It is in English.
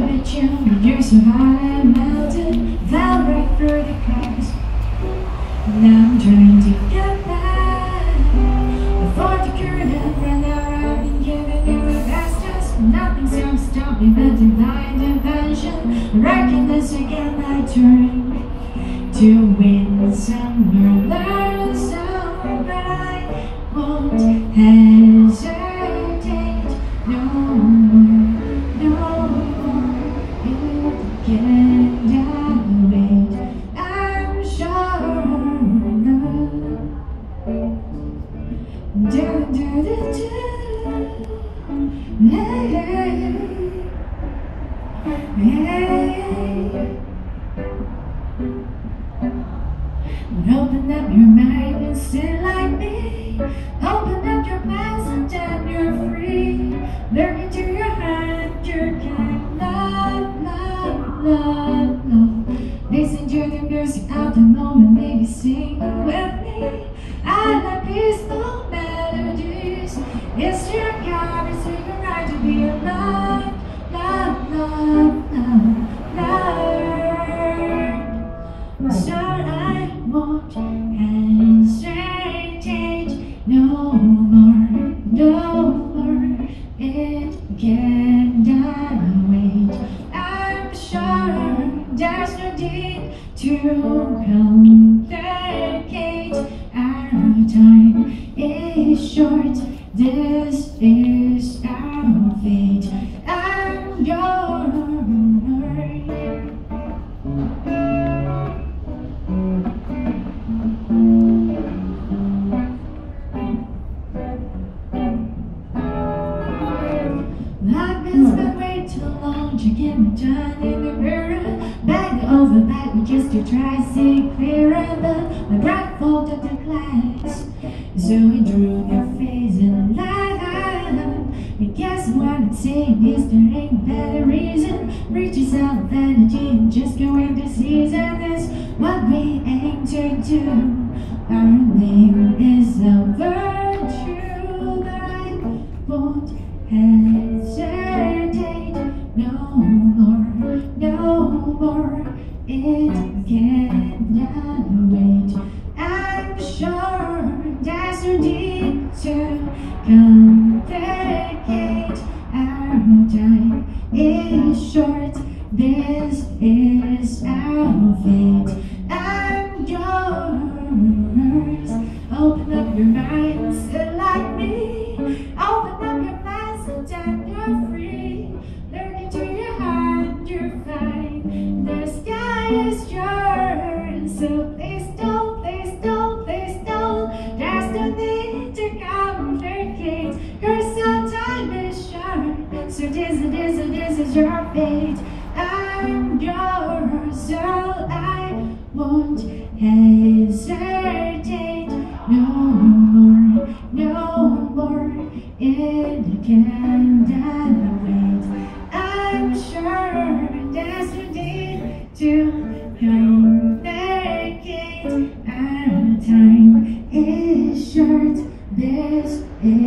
you You're so hot and melted Fell right through the cracks. Now I'm trying to get back. Before the current ran out I've been giving you the bestest nothing seems to stop me but divine intervention Wrecking this again I turn To win some or learn some But I won't hesitate wait I'm sure do hey hey Open up your mind and sit like me. Open Listen to the music of the moment, maybe sing with me. I like peaceful there's no need to complicate. Our time is short. This is our fate. I'm yours. I've been spent way too long to get me done over bag just to try to see clearer. But my blindfold at the class. So we drew your face in line. I guess what I'm saying is there ain't better reason. Reach yourself energy and just go into season. Is what we aim to do. Our name is a virtue that won't hesitate short. This is our fate. I'm yours. Open up your mind, sit like me. Open up your mind, so then you're free. Look into your heart, you're fine. The sky is yours, so please is your fate. I'm yours, so I won't hesitate no more, no more. It cannot wait. I'm sure need to complicate. Our time is short. This is